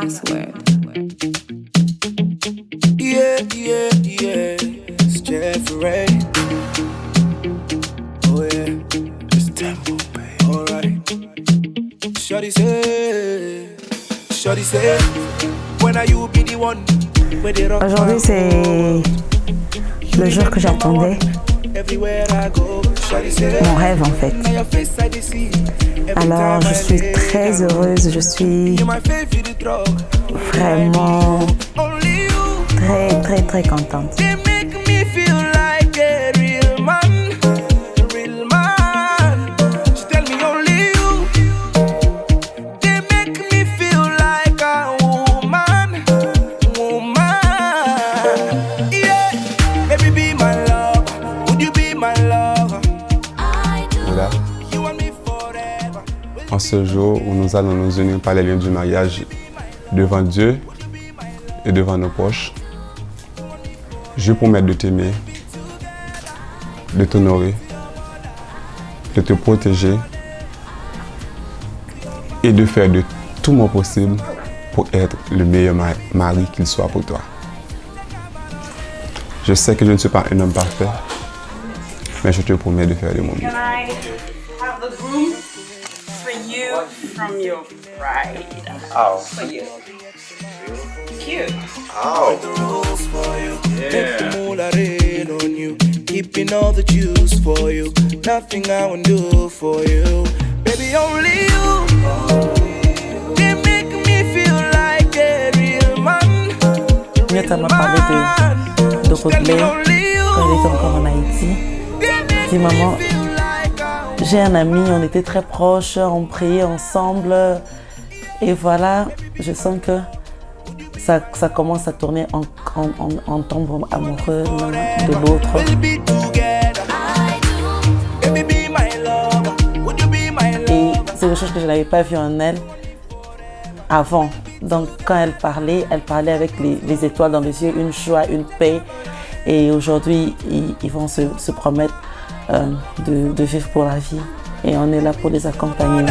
password. Yeah, yeah, yeah. It's Jeffrey. Oh yeah. It's tempo, baby. Alright. Shorty say, Shorty say, when are you be the one? Where they rock Aujourd'hui, c'est le jour que j'attendais, Mon rêve en fait. Alors, je suis très heureuse, je suis vraiment très, très, très contente. Ce jour où nous allons nous unir par les liens du mariage devant Dieu et devant nos proches, je promets de t'aimer, de t'honorer, de te protéger et de faire de tout mon possible pour être le meilleur ma- mari qu'il soit pour toi. Je sais que je ne suis pas un homme parfait, mais je te promets de faire de mon mieux. For you from your bride? Oh. For you. Cute. rules for you. Make the moolah rain on you. Keeping all the juice for you. Nothing I won't do for you. Baby, only you. They make me feel like a real man. a Nyota real m'a parlé man. de Tell me Rodley only you. quand elle était encore en Haïti. They make Dis, me maman, feel like a J'ai un ami, on était très proches, on priait ensemble. Et voilà, je sens que ça, commence à tourner en, en, en, en tombe de l'autre. Et c'est quelque chose que je n'avais pas vu en elle avant. Donc quand elle parlait, elle parlait avec les, les étoiles dans les yeux, une joie, une paix. Et aujourd'hui, ils, vont se promettre euh, de, de vivre pour la vie. Et on est là pour les accompagner.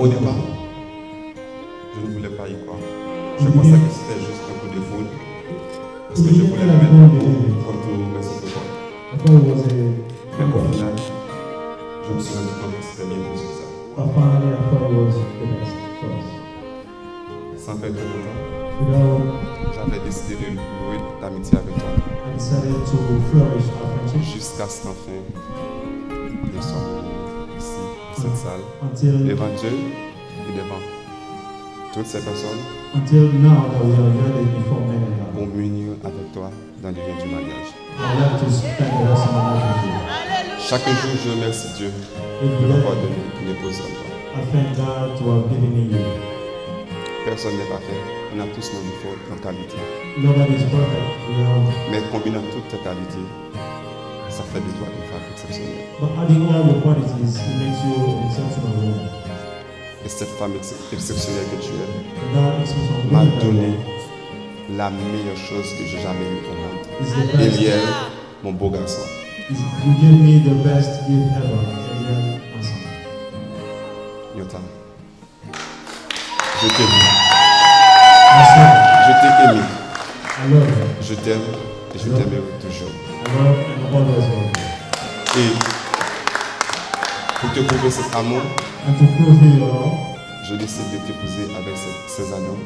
Au départ, je ne voulais pas y croire. Je pensais que c'était juste un coup de foudre. Parce que je voulais le mettre comme tout was a Mais au final, je me suis rendu compte que c'était bien plus que ça. Sans perdre de temps, j'avais décidé de louer d'amitié avec toi. Jusqu'à ce qu'enfin, nous sommes cette salle, devant Dieu et devant toutes ces personnes pour m'unir avec toi dans les liens du mariage. Chaque jour, je remercie Dieu de m'avoir donné une épouse comme toi. Personne n'est parfait. On a tous nos défauts, nos qualités. Mais combinant toutes tes qualités, ça fait de toi une femme exceptionnelle. But adding all your qualities, it makes you exceptional woman. Et cette femme ex- exceptionnelle que tu es m'a donné la meilleure chose que j'ai jamais eue au monde. Eliel, mon beau garçon. You give me the best gift ever. Eliel Hassan. Nyota. Je t'ai vu. I saw it. Je t'ai aimé. Je t'aime et je t'aimerai toujours. I love and always love you. Et te prouver cet amour, me love, je décide de t'épouser avec ces, ces anneaux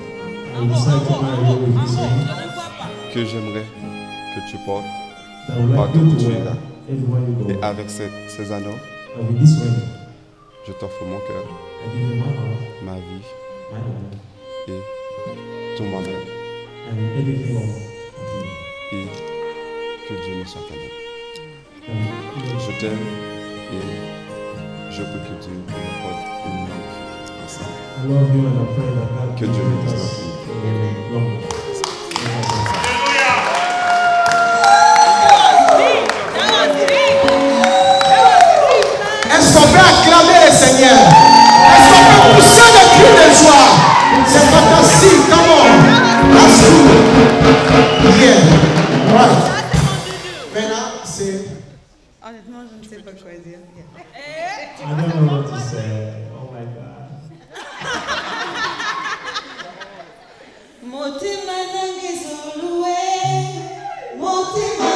que j'aimerais que tu portes. Partout où tu everywhere you Et avec ces anneaux, je t'offre mon cœur, heart, ma vie et tout moi-même. and everything of me. Et que Dieu nous soit avec. Je t'aime et je prie que Dieu nous ensemble. I love you and I pray that God Que Dieu give bénisse. Est-ce qu'on peut acclamer le Seigneur? Est-ce qu'on peut pousser des cris de joie? C'est fantastique, come on. That's good. Yeah. Right. Maintenant, c'est. Honnêtement, je ne sais pas quoi dire. I don't know what to say. Oh my God. Motima nange zoluwe, motima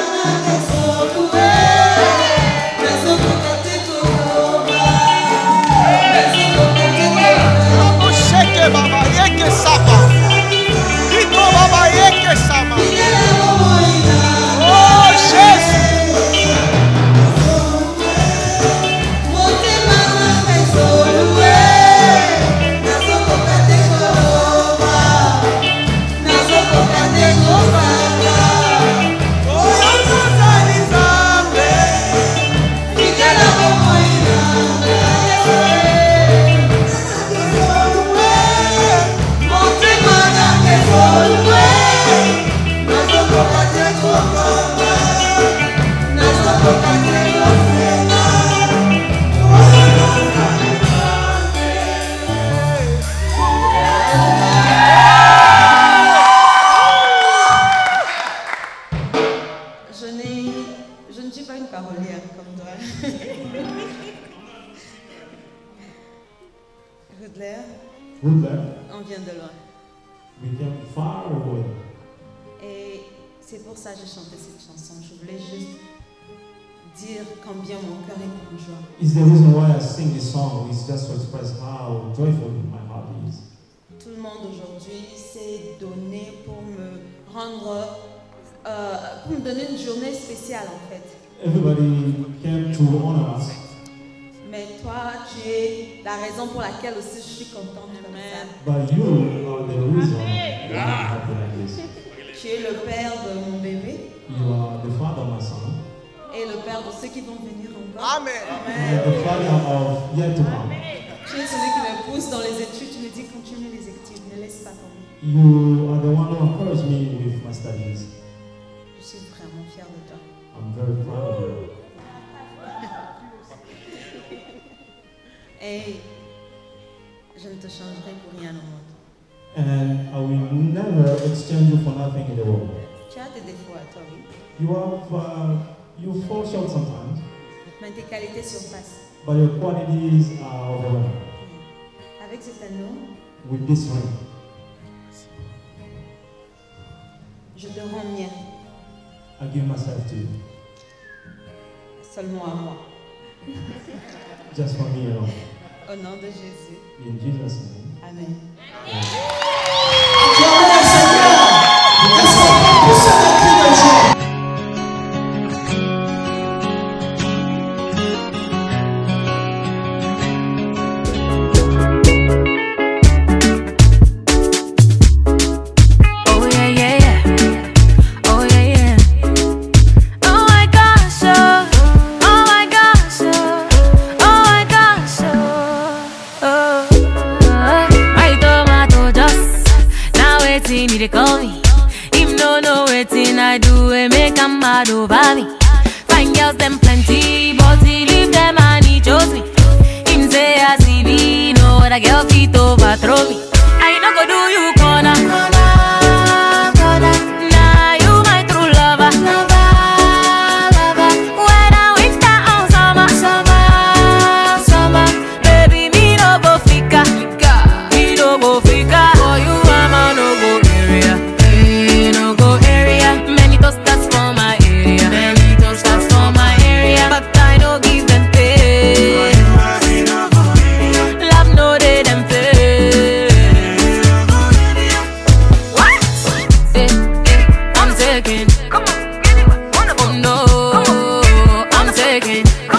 far away. Et c'est pour ça que j'ai chanté cette chanson. Je voulais juste dire combien mon cœur est en joie. It's the reason why I sing this song. It's just to express how joyful my heart is. Tout le monde aujourd'hui s'est donné pour me rendre, euh, pour me donner une journée spéciale en fait. Everybody came to honor us, Mais toi, tu es la raison pour laquelle aussi je suis contente but you Tu es le père de mon bébé You are the father of my son, et le père de ceux qui vont venir encore. Amen. and the father of yet to come. Tu es celui qui me pousse dans les études. Tu me dis continue les études, ne laisse pas tomber. You are the one who encouraged me with my studies. Je suis vraiment fière de toi. I'm very proud of you. Et je ne te changerai pour rien au monde. And I will never exchange you for nothing in the world. Tu as tes défauts à toi, oui. You have, uh, you fall short sometimes, Mais tes qualités surpassent. but your qualities are overwhelming. Avec cet anneau, With this ring, je te rends mien, I give myself to you, seulement à moi. just for me alone. Au nom de Jésus. In Jesus' name. Amen. Acclamez dey call me. Him no know waiting I do it make him mad over me. Fine girls them plenty, but he leave them and he chose me. Him say as he be, no other girl fit overthrow me. again.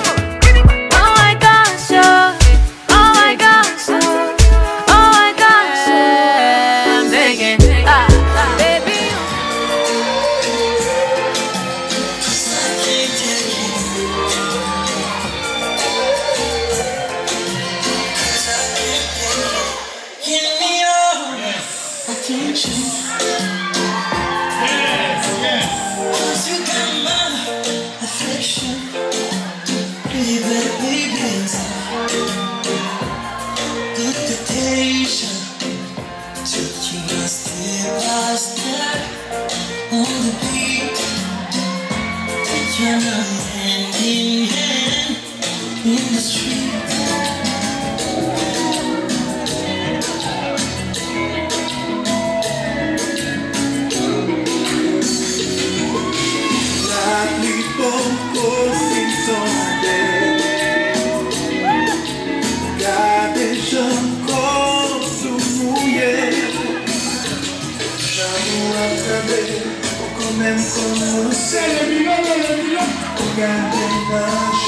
C'est le million, le million Regardez l'âge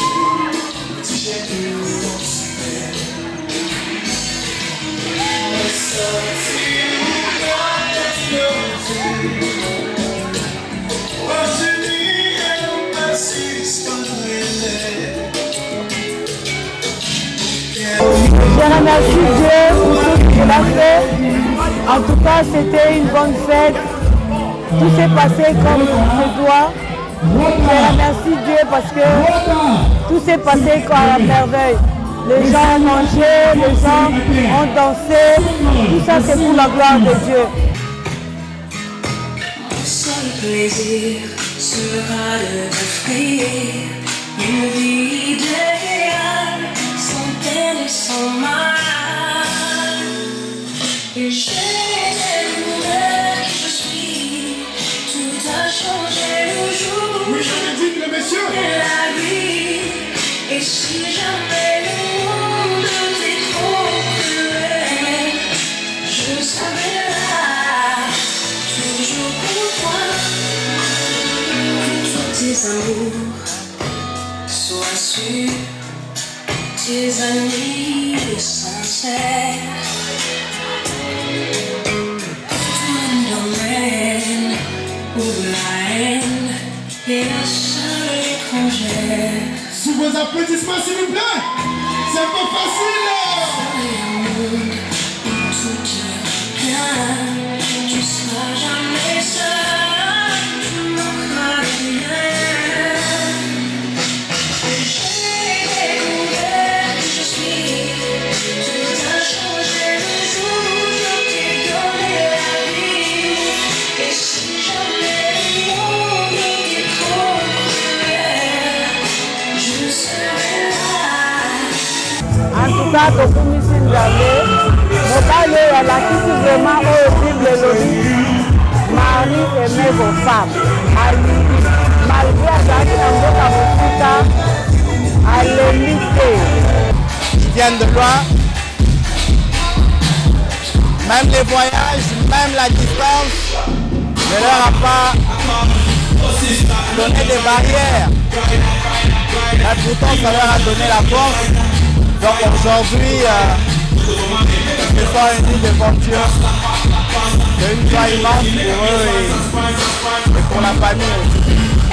Si j'ai Je remercie Dieu. En tout cas, c'était une bonne fête. Tout s'est passé comme se doit. Je remercie Dieu parce que tout s'est passé comme à merveille. Les gens ont mangé, les gens ont dansé. Tout ça, c'est pour la gloire de Dieu. Mon seul plaisir sera de t'offrir une vie idéale, sans peine et sans mal. Et Et si jamais le monde était trop cruel, je serai là. Toujours pour toi, que tous tes amours soient sûrs, tes amis sincères. Applaudissements, s'il vous plaît. C'est pas facile. Cas, tokumisi nzambe mobali oyo alakisi vraimen oyo bible elobi mari aime femmes alingi malgré azalaki na mboka mosuka alemi te Ils viennent de loin. Même les voyages, même la distance, ne leur a pas donné des barrières. Mais pourtant, ça leur a donné la force. Donc aujourd'hui, euh, se sont unis devant Dieu. C'est une joie immense pour eux et, et pour la famille aussi.